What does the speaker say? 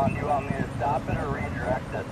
on. Do you want me to stop it or redirect it?